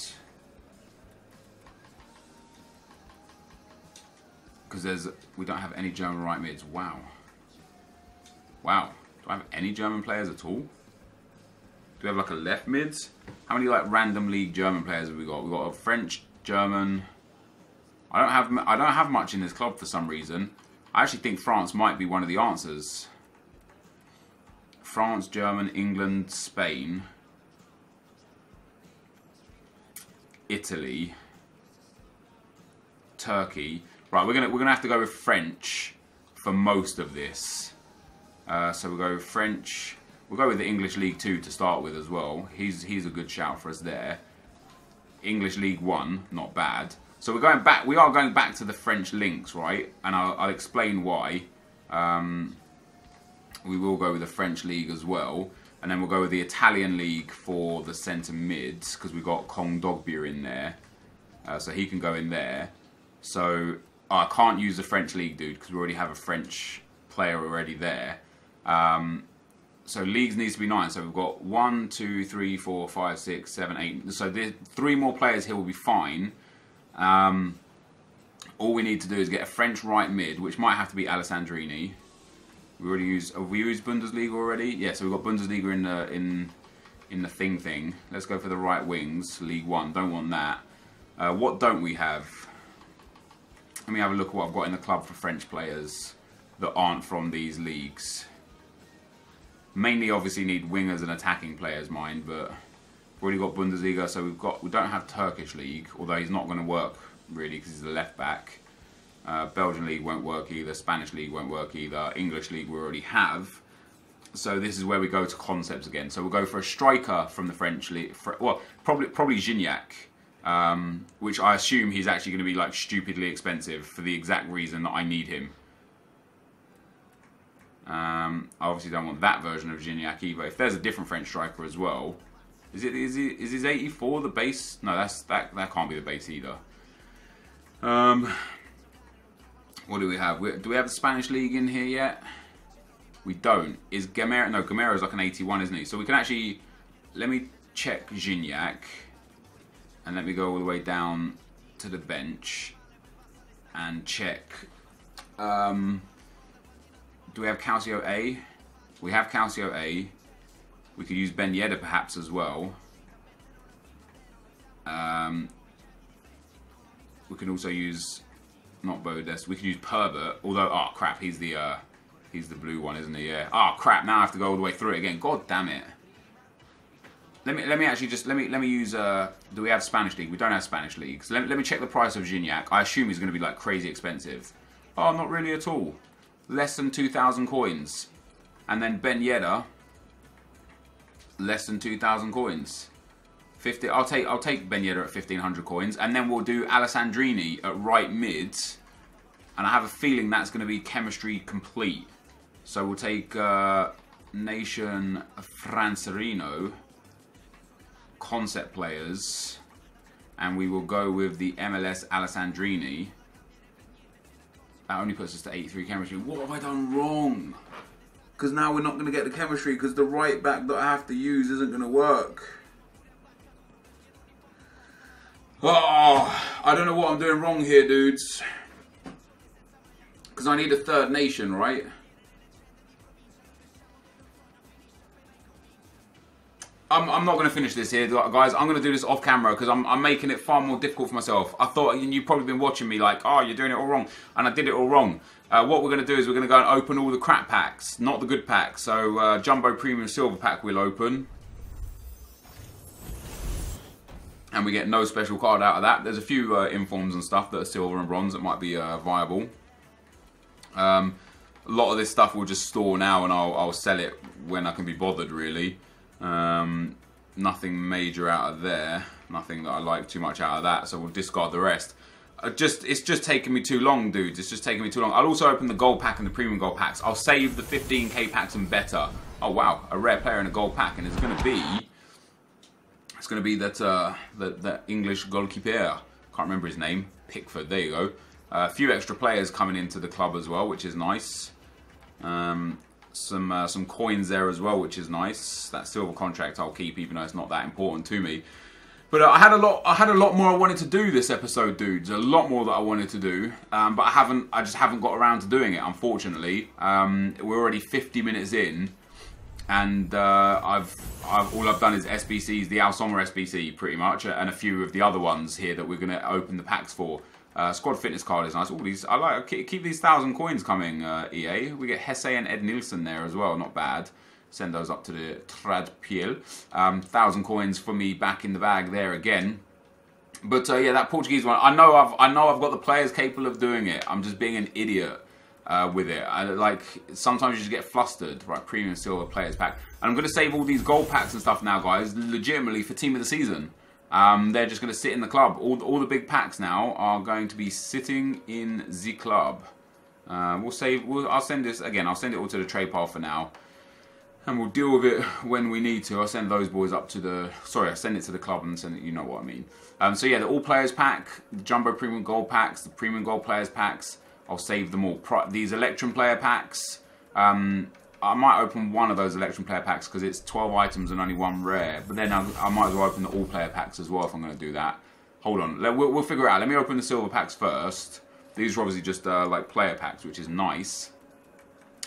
Because there's we don't have any German right mids. Wow. Wow. Do I have any German players at all? Do we have like a left mids? How many like random league German players have we got? We've got a French, German. I don't have I don't have much in this club for some reason. I actually think France might be one of the answers. France, German, England, Spain. Italy, Turkey. Right, we're gonna we're gonna have to go with French for most of this. Uh, so we'll go French. We'll go with the English League Two to start with as well. He's he's a good shout for us there. English League One, not bad. So we're going back. We are going back to the French links, right? And I'll, I'll explain why. Um, we will go with the French league as well. And then we'll go with the Italian league for the centre mids because we've got Kondogbia in there. Uh, so he can go in there. So oh, I can't use the French league dude because we already have a French player already there. Um, so leagues needs to be nine. So we've got one, two, three, four, five, six, seven, eight. So there's three more players here will be fine. Um, all we need to do is get a French right mid, which might have to be Alessandrini. We already use. Have we used Bundesliga already? Yeah. So we've got Bundesliga in the in in the thing thing. Let's go for the right wings. League One. Don't want that. Uh, what don't we have? Let me have a look at what I've got in the club for French players that aren't from these leagues. Mainly, obviously, need wingers and attacking players, mind, but we've already got Bundesliga, so we've got we don't have Turkish league, although he's not going to work really because he's a left back. Uh, Belgian league won't work either. Spanish league won't work either. English league we already have. So this is where we go to concepts again. So we'll go for a striker from the French league. Well, probably probably Gignac, um, which I assume he's actually going to be like stupidly expensive for the exact reason that I need him. Um, I obviously don't want that version of Gignac either. If there's a different French striker as well, is it is it is his 84 the base? No, that's that that can't be the base either. Um, what do we have? Do we have the Spanish league in here yet? We don't. Is Gameiro? No, Gameiro is like an 81, isn't he? So we can actually. Let me check Gignac. And let me go all the way down to the bench. And check. Um, do we have Calcio A? We have Calcio A. We could use Ben Yedder perhaps as well. Um, we can also use not Bodes. We could use Pervert. Although, oh crap, he's the uh, he's the blue one, isn't he? Yeah. Oh crap! Now I have to go all the way through it again. God damn it. Let me let me actually just let me let me use. Uh, do we have Spanish league? We don't have Spanish league. Let, let me check the price of Gignac. I assume he's going to be like crazy expensive. Oh, not really at all. Less than two thousand coins. And then Ben Yedder. Less than two thousand coins. 50, I'll take I'll take Ben Yedder at 1500 coins, and then we'll do Alessandrini at right mid, and I have a feeling that's going to be chemistry complete. So we'll take uh, Nation Francerino, concept players, and we will go with the MLS Alessandrini. That only puts us to 83 chemistry. What have I done wrong? Because now we're not going to get the chemistry because the right back that I have to use isn't going to work. Oh, I don't know what I'm doing wrong here, dudes. Because I need a third nation, right? I'm, I'm not going to finish this here, guys. I'm going to do this off camera because I'm, I'm making it far more difficult for myself. I thought you've probably been watching me like, oh, you're doing it all wrong. And I did it all wrong. Uh, what we're going to do is we're going to go and open all the crap packs, not the good packs. So, uh, Jumbo Premium Silver Pack we'll open. and we get no special card out of that. There's a few uh, informs and stuff that are silver and bronze that might be uh, viable. Um, a lot of this stuff we'll just store now and I'll, I'll sell it when I can be bothered really. Um, nothing major out of there. Nothing that I like too much out of that, so we'll discard the rest. Just It's just taking me too long, dudes. It's just taking me too long. I'll also open the gold pack and the premium gold packs. I'll save the 15k packs and better. Oh wow, a rare player in a gold pack, and it's going to be it's going to be that uh, that, that English goalkeeper. Can't remember his name. Pickford. There you go. A few extra players coming into the club as well, which is nice. Um, some uh, some coins there as well, which is nice. That silver contract I'll keep, even though it's not that important to me. But uh, I had a lot. I had a lot more I wanted to do this episode, dudes. A lot more that I wanted to do, um, but I haven't. I just haven't got around to doing it. Unfortunately, um, we're already 50 minutes in and uh, I've, I've, all I've done is SBCs, the Al Soma SBC pretty much, and a few of the other ones here that we're going to open the packs for. Uh, squad fitness card is nice. All these, I like. Keep these thousand coins coming, uh, EA. We get Hesse and Ed Nilsson there as well. Not bad. Send those up to the trade pile. Um, thousand coins for me back in the bag there again. But uh, yeah, that Portuguese one. I know I've I know I've got the players capable of doing it. I'm just being an idiot uh, with it. I, like sometimes you just get flustered, right? Premium silver players pack, and I'm going to save all these gold packs and stuff now, guys. Legitimately for team of the season. Um, they're just going to sit in the club. All, all the big packs now are going to be sitting in the club. Uh, we'll save. We'll, I'll send this again. I'll send it all to the trade pile for now, and we'll deal with it when we need to. I'll send those boys up to the. Sorry, I send it to the club and send it. You know what I mean. Um, so yeah, the all players pack, the jumbo premium gold packs, the premium gold players packs. I'll save them all. Pro these Electrum player packs. Um, I might open one of those Electrum player packs because it's 12 items and only one rare. But then I, I might as well open the all player packs as well if I'm going to do that. Hold on, Let, we'll, we'll, figure it out. Let me open the silver packs first. These are obviously just uh, like player packs, which is nice.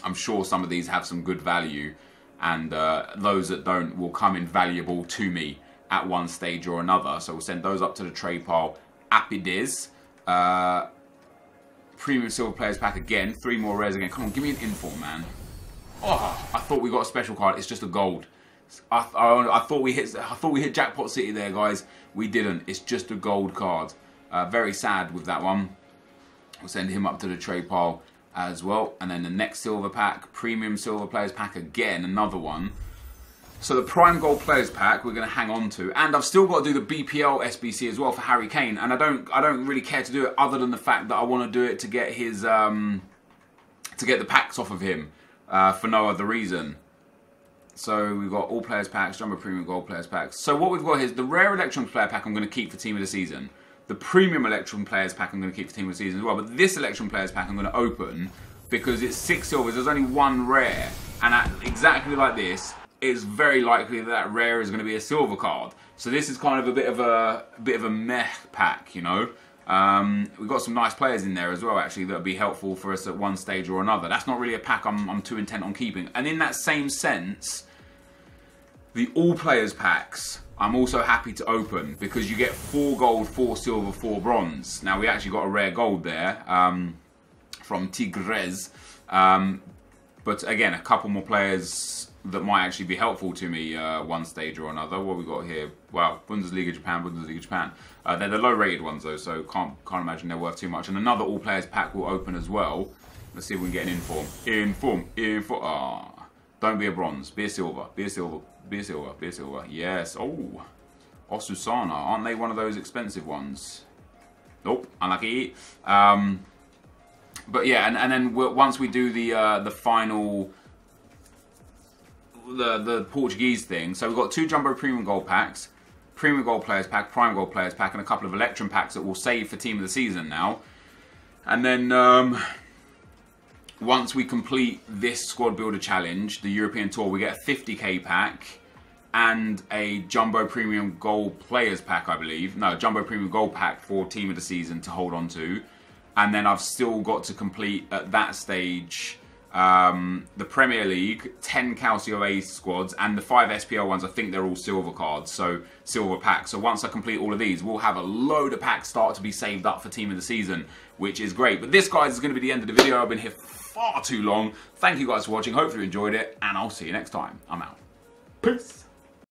I'm sure some of these have some good value, and uh, those that don't will come invaluable to me at one stage or another. So we'll send those up to the trade pile. Apidiz. Uh, premium silver players pack again. Three more rares again. Come on, give me an inform, man. Oh, I thought we got a special card. It's just a gold. I, I, I, thought we hit I thought we hit jackpot city there, guys. We didn't. It's just a gold card. Uh, very sad with that one. We'll send him up to the trade pile as well. And then the next silver pack, premium silver players pack again, another one. So the prime gold players pack we're going to hang on to, and I've still got to do the BPL SBC as well for Harry Kane. And I don't I don't really care to do it other than the fact that I want to do it to get his um, to get the packs off of him uh, for no other reason. So we've got all players packs, jumbo premium gold players packs. So what we've got here is the rare Electrum player pack I'm going to keep for team of the season. The premium Electrum players pack I'm going to keep for team of the season as well. But this Electrum players pack I'm going to open because it's six silvers. There's only one rare, and at, exactly like this, it's very likely that that rare is going to be a silver card. So this is kind of a bit of a, a bit of a meh pack, you know. Um, we've got some nice players in there as well, actually, that would be helpful for us at one stage or another. That's not really a pack I'm, I'm too intent on keeping. And in that same sense, the all players packs I'm also happy to open because you get four gold, four silver, four bronze. Now we actually got a rare gold there um, from Tigres. Um, but again, a couple more players that might actually be helpful to me uh, one stage or another. What we got here? Well, Bundesliga Japan, Bundesliga Japan. Uh, they're the low-rated ones though, so can't can't imagine they're worth too much. And another all players pack will open as well. Let's see if we can get an inform. Inform, inform. Ah, don't be a bronze. Be a silver. Be a silver. Be a silver. Be a silver. Yes. Oh, Osasuna. Aren't they one of those expensive ones? Nope. Unlucky. Um, but yeah, and, and then once we do the uh, the final the the Portuguese thing. So we've got two Jumbo Premium Gold packs, Premium Gold Players pack, Prime Gold Players pack, and a couple of Electrum packs that we'll save for Team of the Season now. And then um, once we complete this Squad Builder Challenge, the European Tour, we get a 50k pack and a Jumbo Premium Gold Players pack, I believe. No, Jumbo Premium Gold pack for Team of the Season to hold on to. And then I've still got to complete at that stage um, the Premier League, 10 Calcio A squads, and the 5 SPL ones, I think they're all silver cards, so silver packs. So once I complete all of these, we'll have a load of packs start to be saved up for Team of the Season, which is great. But this, guys, is going to be the end of the video. I've been here far too long. Thank you guys for watching. Hopefully you enjoyed it, and I'll see you next time. I'm out. Peace.